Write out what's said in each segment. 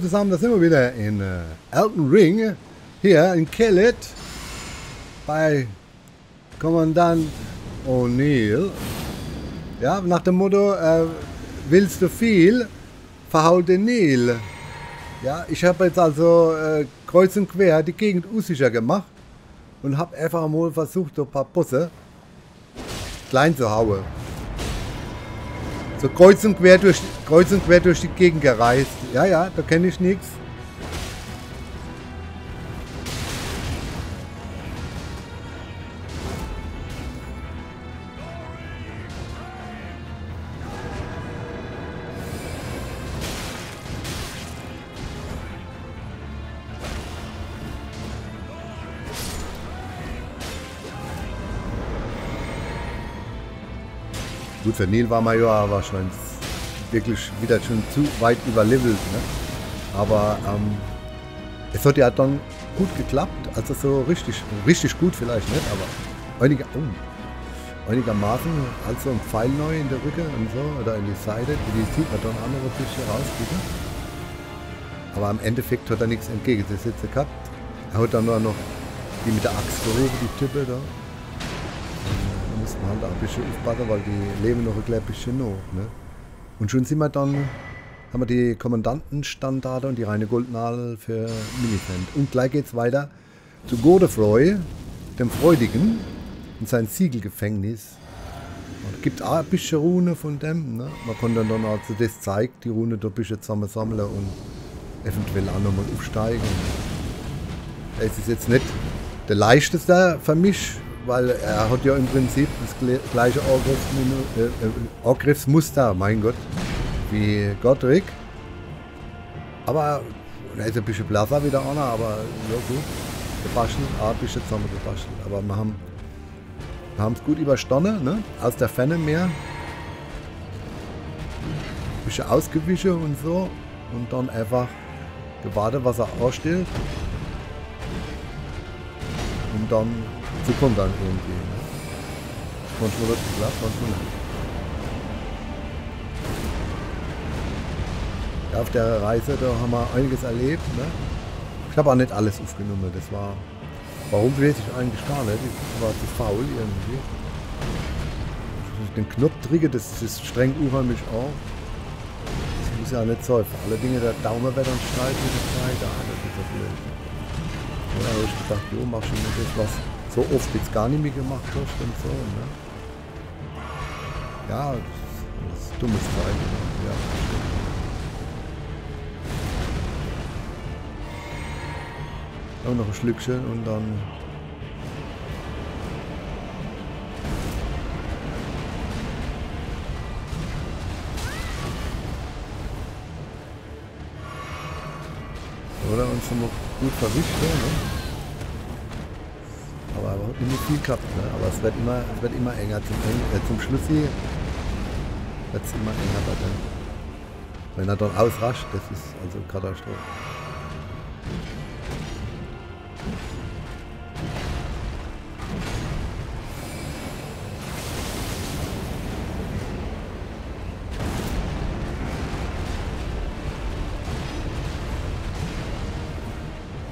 Zusammen, da sind wir wieder in äh, Elton Ring, hier in Kellet, bei Kommandant O'Neill. Ja, nach dem Motto, äh, willst du viel, verhaul den Nil. Ja, ich habe jetzt also äh, kreuz und quer die Gegend unsicher gemacht und habe einfach mal versucht, so ein paar Busse klein zu hauen. So kreuz und quer durch, kreuz und quer durch die Gegend gereist. Ja, ja, da kenne ich nichts. Gut, für Neil war man ja wahrscheinlich wirklich wieder schon zu weit überlevelt. Ne? Aber ähm, es hat ja dann gut geklappt. Also so richtig, richtig gut vielleicht nicht, aber einiger, oh, einigermaßen. Also ein Pfeil neu in der Rücke und so oder in die Seite. Die sieht man dann andere bisschen rauskriegen. Aber im Endeffekt hat er nichts entgegenzusetzen gehabt. Er hat dann nur noch die mit der Axt gerufen, die Type da muss man halt auch ein bisschen aufpassen, weil die leben noch ein klein bisschen noch. Ne? Und schon sind wir dann, haben wir die Kommandantenstandarte und die reine Goldnadel für Minifend. Und gleich geht es weiter zu Godefroy, dem Freudigen, in sein Siegelgefängnis. Es gibt auch ein bisschen Rune von dem. Ne? Man kann dann, dann also das zeigt, die Rune da ein bisschen zusammen sammeln und eventuell auch nochmal aufsteigen. Es ist jetzt nicht der leichteste für mich, weil er hat ja im Prinzip das gleiche Angriffsmuster, äh, äh, Angriffsmuster mein Gott, wie Gottrick. Aber er ist ein bisschen blasser wie der Anna, aber ja gut, gebastelt, auch ein bisschen zusammen gebastelt. Aber wir haben wir es gut überstanden, ne? aus der Ferne mehr. Ein bisschen ausgewichen und so. Und dann einfach gewartet, was er ausstellt. Und dann zu kommt dann irgendwie. Ne? Manchmal wird es geklappt, manchmal nicht. Ja, auf der Reise, da haben wir einiges erlebt. Ne? Ich habe auch nicht alles aufgenommen. Das war. Warum weiß ich eigentlich gar nicht. Ich war zu faul irgendwie. Den Knopf drücke, das, das strengt unheimlich auf. Das muss ja nicht. Für alle Dinge, der Daumen wird dann steif. Ah, das ist ja blöd. Ja, da habe ich gedacht, jo, mach schon mal das, was so oft jetzt gar nicht mehr gemacht hast und so. Ne? Ja, das, ist dummes Zeug. Ja, Auch noch ein Schlückchen und dann Oder uns haben wir gut verwischt, ne? nicht viel gehabt, ne? aber es wird immer, es wird immer enger zum, äh, zum Schluss hier. Wird es immer enger bei dem. Wenn er dann ausrascht, das ist also Katastrophe.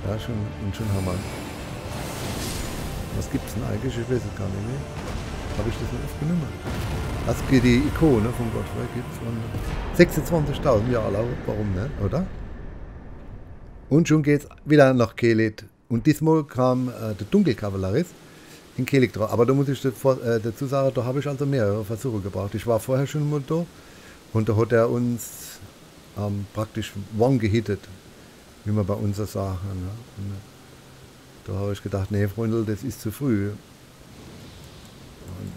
Ja, schon, schon Hammer. Was gibt's denn eigentlich? Ich weiß es gar nicht mehr. Habe ich das nicht aufgenommen? Das geht die Ikone von Godfrey gibt von 26.000 Jahre, warum nicht, oder? Und schon geht's wieder nach Kelit. Und diesmal kam äh, der Dunkelkavallerist in Kelik drauf. Aber da muss ich äh, dazu sagen, da habe ich also mehrere Versuche gebraucht. Ich war vorher schon mal da und da hat er uns ähm, praktisch warm gehittet, wie man bei uns so sagen. Ne? Da habe ich gedacht, nee, Freunde, das ist zu früh.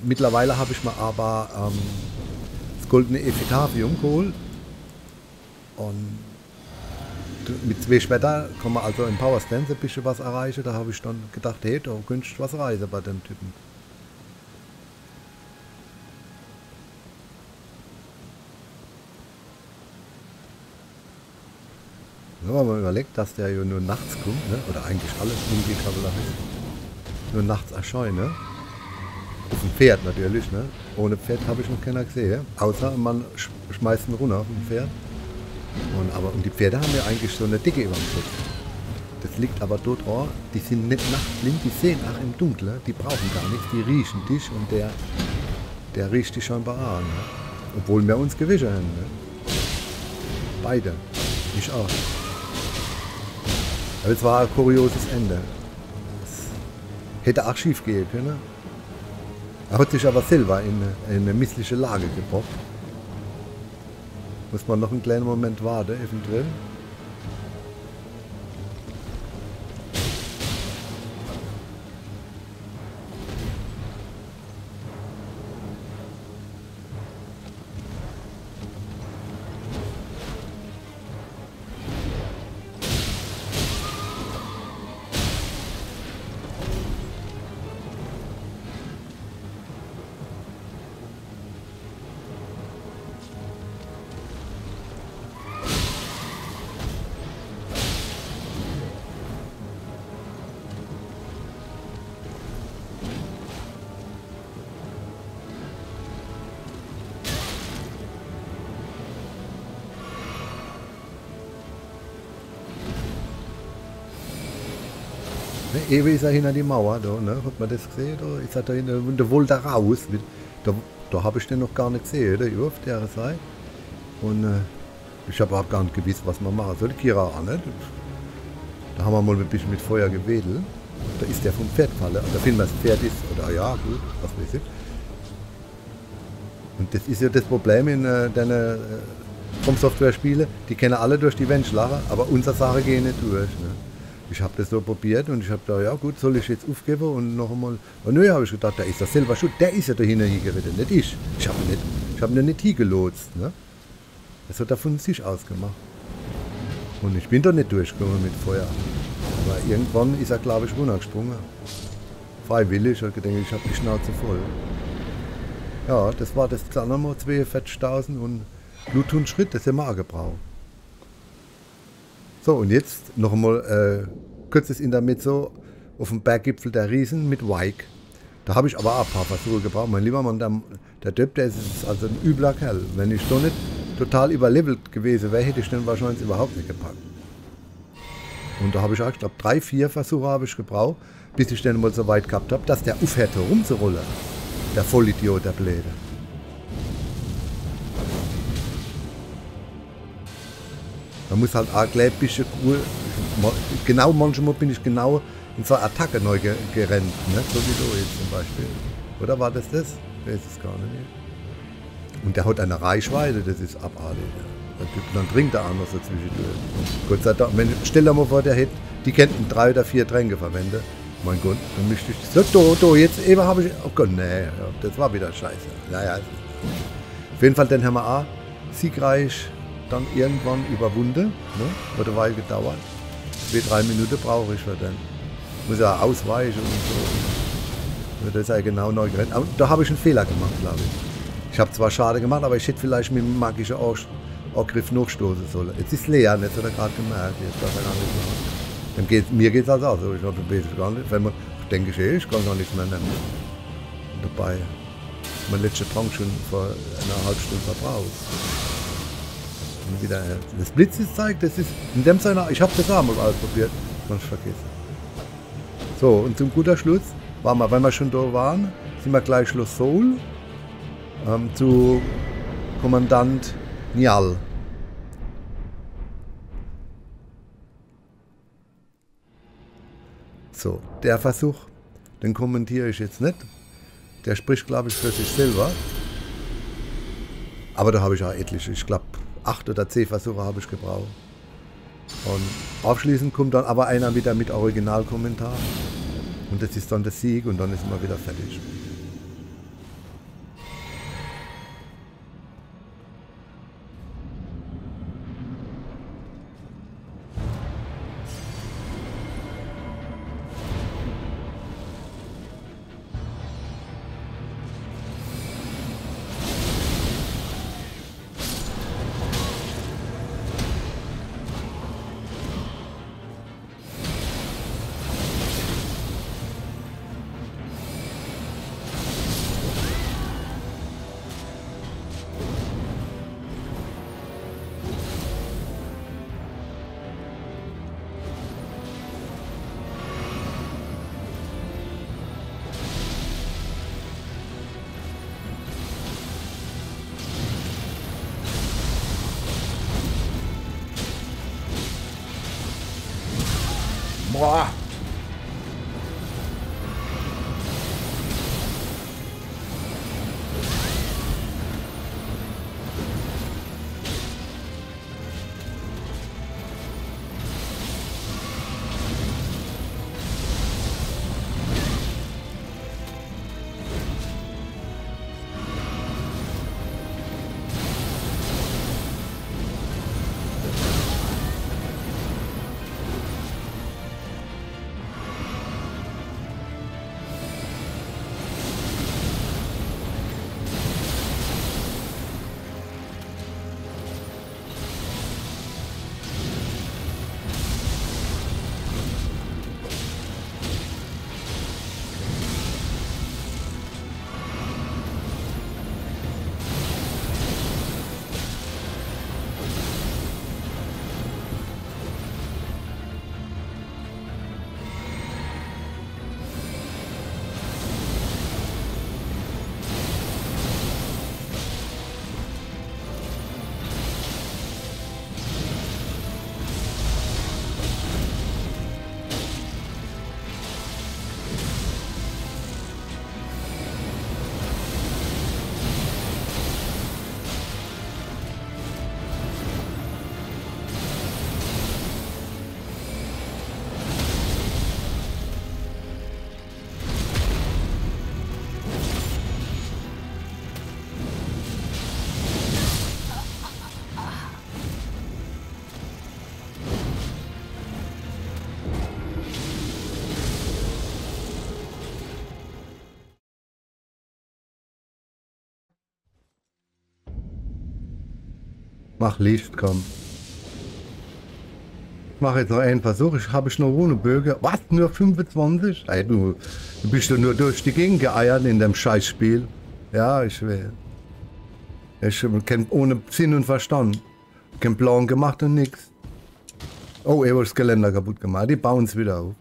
Mittlerweile habe ich mir aber ähm, das goldene Epitaphium geholt. Und mit zwei Schwetter kann man also im Power Stance ein bisschen was erreichen. Da habe ich dann gedacht, hey, da könntest du was reisen bei dem Typen. Wenn man mal überlegt, dass der ja nur nachts kommt, ne? oder eigentlich alles Umgehkabelarisch, nur nachts erscheint, ne? Auf dem Pferd natürlich, ne? Ohne Pferd habe ich noch keiner gesehen, außer man sch schmeißt ihn runter auf dem Pferd. Und, aber, und die Pferde haben ja eigentlich so eine Dicke über dem Kopf. Das liegt aber dort auch, die sind nicht nachtblind, die sehen auch im Dunkeln, die brauchen gar nichts, die riechen dich und der, der riecht dich schon an. Ne? Obwohl wir uns gewischt haben. Ne? Beide. Ich auch. Aber es war ein kurioses Ende. Es hätte auch schief gehen können. Er hat sich aber selber in eine, in eine missliche Lage gebracht. Muss man noch einen kleinen Moment warten, eventuell. Ewig ist er hinter die Mauer, da, ne? hat man das gesehen? Da ist er da hinter, und der wollte raus. Da, da habe ich den noch gar nicht gesehen, da auf der Seite. Und äh, ich habe auch gar nicht gewusst, was man machen soll. Kira auch nicht. Da haben wir mal ein bisschen mit Feuer gewedelt. Da ist der vom Pferd gefallen. Da finden wir, das Pferd ist, oder ja, gut, was weiß ich. Und das ist ja das Problem in äh, deiner äh, Software-Spiele. Die kennen alle durch die Wände schlagen, aber unsere Sache gehen nicht durch. Ne? Ich habe das so probiert und ich habe da, ja gut, soll ich jetzt aufgeben und noch einmal. Und nö, habe ich gedacht, der ist das selber schuld, der ist ja da hingegangen, nicht ich. Ich habe nicht, ich ihn nicht hingelotst. Ne? Das hat er von sich ausgemacht. Und ich bin da nicht durchgekommen mit Feuer. Aber irgendwann ist er, glaube ich, runtergesprungen. Freiwillig, ich habe gedacht, ich habe die Schnauze voll. Ja, das war das Zanamo 42.000 und Blut und Schritt, das haben wir auch gebraucht. So, und jetzt noch einmal äh, kurzes Intermezzo auf dem Berggipfel der Riesen mit Wike. Da habe ich aber auch ein paar Versuche gebraucht. Mein lieber Mann, der, der Depp, der ist also ein übler Kerl. Wenn ich da nicht total überlevelt gewesen wäre, hätte ich den wahrscheinlich überhaupt nicht gepackt. Und da habe ich auch, ich glaube, drei, vier Versuche habe ich gebraucht, bis ich den mal so weit gehabt habe, dass der aufhört herumzurollen. Der Vollidiot, der Bläde. Man muss halt auch gleich bisschen. Genau, manchmal bin ich genau in so Attacke neu gerannt, ne? so wie du jetzt zum Beispiel. Oder war das das? Ich weiß es gar nicht. Und der hat eine Reichweite, das ist abartig. Ja. Dann trinkt er anders so zwischendurch. Gott sei Dank, wenn, stell dir mal vor, der hätte, die könnten drei oder vier Tränke verwenden. Mein Gott, dann möchte ich das. So, do, do, jetzt eben habe ich. Oh Gott, nee, das war wieder scheiße. Naja, auf jeden Fall, den haben wir auch siegreich dann irgendwann überwunden. Ne? Hat eine Weile gedauert. Zwei, drei Minuten brauche ich für den. Muss ja ausweichen und so. Das ist ja genau neu. Aber da habe ich einen Fehler gemacht, glaube ich. Ich habe zwar schade gemacht, aber ich hätte vielleicht mit dem magischen Angriff nachstoßen sollen. Jetzt ist leer, jetzt hat er gerade gemerkt. Jetzt darf er gar nicht mehr. Dann geht, mir geht es also auch so. Ich habe gar nicht. Wenn man, denke, ich, ich kann gar nichts mehr nehmen. Dabei. Mein letzter Trank schon vor einer halben Stunde verbraucht wieder das Blitz zeigt, das ist in dem Sinne, ich habe das auch mal ausprobiert. Sonst vergessen. So, und zum guter Schluss, waren wir, wenn wir schon da waren, sind wir gleich Schloss Soul ähm, zu Kommandant Nial. So, der Versuch, den kommentiere ich jetzt nicht. Der spricht, glaube ich, für sich selber. Aber da habe ich auch etliche. Ich glaube, acht oder zehn Versuche habe ich gebraucht. Und abschließend kommt dann aber einer wieder mit Originalkommentar. Und das ist dann der Sieg und dann ist man wieder fertig. 么啊？Mach Licht, komm. Ich mache jetzt noch einen Versuch. Ich habe ich noch ohne Böge. Was? Nur 25? Ey, du, du bist doch nur durch die Gegend geeiert in dem Scheißspiel. Ja, ich will. Ich kenne ohne Sinn und Verstand. Kein Plan gemacht und nix. Oh, er hat das Geländer kaputt gemacht. Die bauen es wieder auf.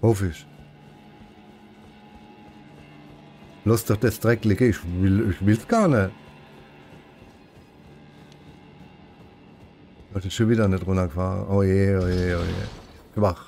Hoffe ich. Lass doch das Dreck liegen. Ich will will's gar nicht. Leute, schon wieder nicht runtergefahren. Oh je, oh je, oh je. Schwach.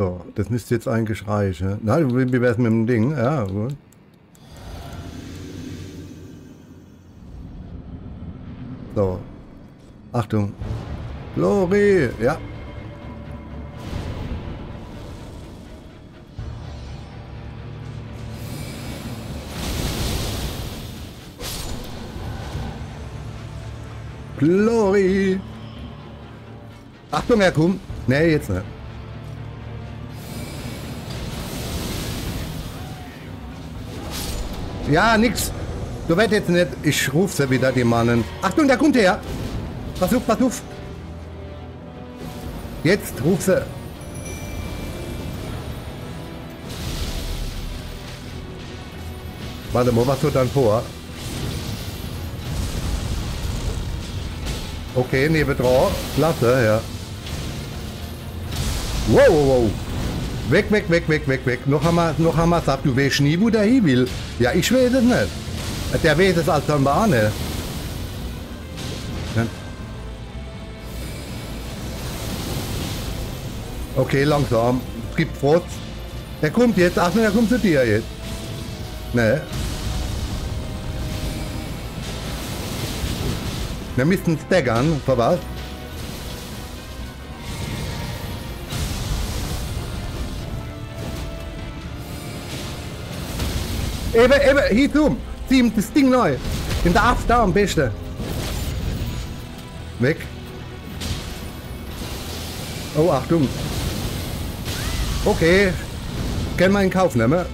So, das müsste jetzt eigentlich reichen. Na, wie wär's mit dem Ding? Ja, gut. So. Achtung. Lori! Ja. Glory. Achtung, er kommt. Nee, jetzt nicht. Ja, nix. Du wirst jetzt nicht. Ich ruf sie wieder, die Mannen. Achtung, da kommt er. Pass auf, pass auf. Jetzt ruf sie. Warte mal, was tut dann vor? Okay, nebendran. Klasse, ja. Wow, wow, wow. Weg, weg, weg, weg, weg, weg. Noch einmal, noch einmal sagt, du weißt nie, wo der hin will. Ja, ich weiß es nicht. Der es als dann auch nicht. Okay, langsam. Es gibt Frotz. Er kommt jetzt. Achtung, er kommt zu dir jetzt. Ne. Wir müssen staggern. Für was? Eben, eben, hier zoom. Zieh ihm das Ding neu. In der Aft da am besten. Weg. Oh, Achtung. Okay. Können wir in Kauf nehmen?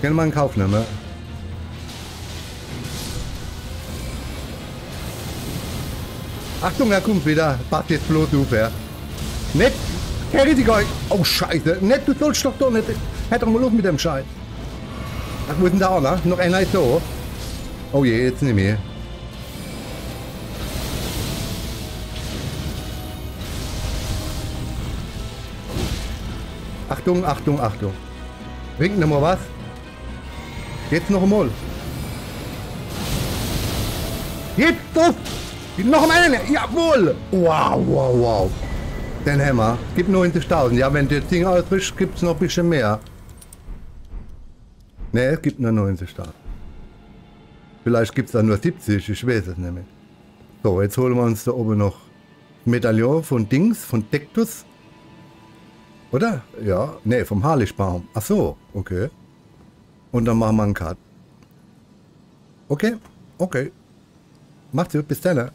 Können wir in Kauf nehmen? Achtung, er kommt wieder. Passt jetzt bloß auf, ja. Nicht. Die Geige. Oh, Scheiße. Nicht, du sollst doch doch nicht. Hätte doch mal los mit dem Scheiß. Ach, wo ist denn der andere? Noch einer ist so. Oh je, jetzt nicht mehr. Achtung, Achtung, Achtung. Bringt noch mal was. Jetzt noch einmal. Jetzt doch! Noch einen! Jawohl! Wow, wow, wow. Den Hammer. Gibt 90.000. Ja, wenn das Ding ausbricht, gibt es noch ein bisschen mehr. Ne, es gibt nur 90.000. Vielleicht gibt es da nur 70, ich weiß es nicht mehr. So, jetzt holen wir uns da oben noch Medaillon von Dings, von Dektus. Oder? Ja, ne, vom Harlischbaum. Ach so, okay. Und dann machen wir einen Cut. Okay, okay. Macht's gut, bis dann.